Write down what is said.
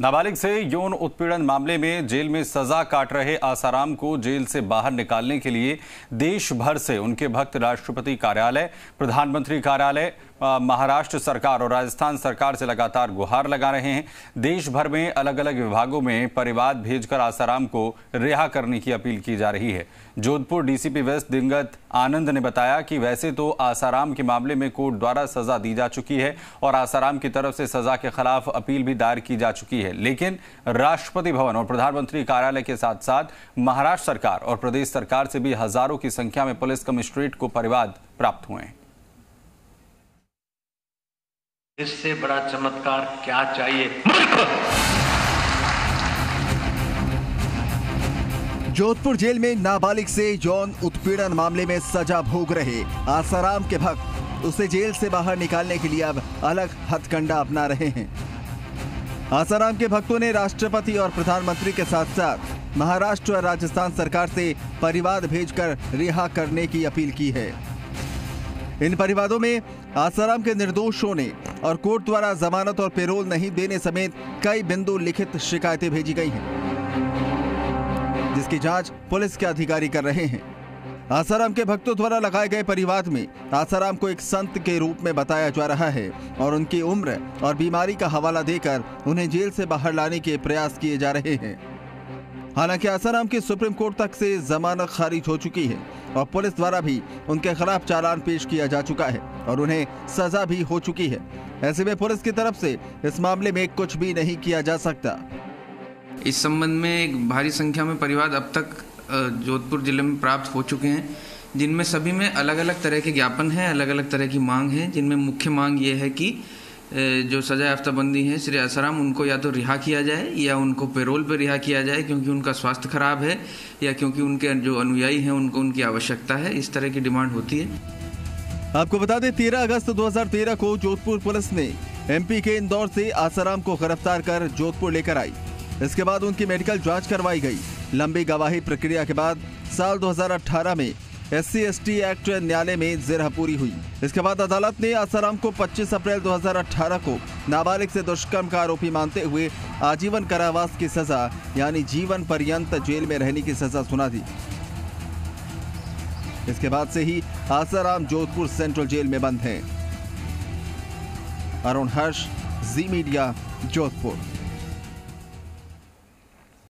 नाबालिग से यौन उत्पीड़न मामले में जेल में सजा काट रहे आसाराम को जेल से बाहर निकालने के लिए देश भर से उनके भक्त राष्ट्रपति कार्यालय, प्रधानमंत्री कार्यालय महाराष्ट्र सरकार और राजस्थान सरकार से लगातार गुहार लगा रहे हैं। देश भर में अलग अलग विभागों में परिवाद भेजकर आसाराम को रिहा करने की अपील की जा रही है। जोधपुर डीसीपी वेस्ट दिंगत आनंद ने बताया कि वैसे तो आसाराम के मामले में कोर्ट द्वारा सजा दी जा चुकी है और आसाराम की तरफ़ से सजा के खिलाफ अपील भी दायर की जा चुकी है। लेकिन राष्ट्रपति भवन और प्रधानमंत्री कार्यालय के साथ साथ महाराष्ट्र सरकार और प्रदेश सरकार से भी हज़ारों की संख्या में पुलिस कमिश्नरेट को परिवाद प्राप्त हुए हैं। इससे बड़ा चमत्कार क्या चाहिए? जोधपुर जेल में नाबालिग से यौन उत्पीड़न मामले में सजा भोग रहे आसाराम के भक्त। उसे जेल से बाहर निकालने के लिए अब अलग हथकंडा अपना रहे हैं। आसाराम के भक्तों ने राष्ट्रपति और प्रधानमंत्री के साथ साथ महाराष्ट्र और राजस्थान सरकार से परिवाद भेजकर रिहा करने की अपील की है। इन परिवादों में आसाराम के निर्दोष होने और कोर्ट द्वारा जमानत और पेरोल नहीं देने समेत कई बिंदु लिखित शिकायतें भेजी गई हैं, जिसकी जाँच पुलिस के अधिकारी कर रहे हैं। आसाराम के भक्तों द्वारा लगाए गए परिवाद में आसाराम को एक संत के रूप में बताया जा रहा है और उनकी उम्र और बीमारी का हवाला देकर उन्हें जेल से बाहर लाने के प्रयास किए जा रहे हैं। हालाँकि आसाराम की सुप्रीम कोर्ट तक से जमानत खारिज हो चुकी है और पुलिस द्वारा भी उनके खिलाफ चालान पेश किया जा चुका है और उन्हें सजा भी हो चुकी है। ऐसे में पुलिस की तरफ़ से इस मामले में कुछ भी नहीं किया जा सकता। इस संबंध में एक भारी संख्या में परिवार अब तक जोधपुर ज़िले में प्राप्त हो चुके हैं, जिनमें सभी में अलग अलग तरह के ज्ञापन हैं अलग अलग तरह की मांग है, जिनमें मुख्य मांग ये है कि जो सजा याफ्ताबंदी है, श्री आसाराम, उनको या तो रिहा किया जाए, या उनको पेरोल पर पे रिहा किया जाए, क्योंकि उनका स्वास्थ्य खराब है, या क्योंकि उनके जो अनुयायी हैं, उनको, उनकी आवश्यकता है, इस तरह की डिमांड होती है। आपको बता दें 13 अगस्त 2013 को जोधपुर पुलिस ने एमपी के इंदौर से आसाराम को गिरफ़्तार कर जोधपुर लेकर आई। इसके बाद उनकी मेडिकल जाँच करवाई गई। लंबी गवाही प्रक्रिया के बाद साल 2018 में एस सी एक्ट न्यायालय में जिरह पूरी हुई। इसके बाद अदालत ने आसाराम को 25 अप्रैल 2018 को नाबालिग से दुष्कर्म का आरोपी मानते हुए आजीवन कारावास की सजा, यानी जीवन पर्यंत जेल में रहने की सजा सुना दी। इसके बाद से ही आसाराम जोधपुर सेंट्रल जेल में बंद हैं। अरुण हर्ष, जी मीडिया, जोधपुर।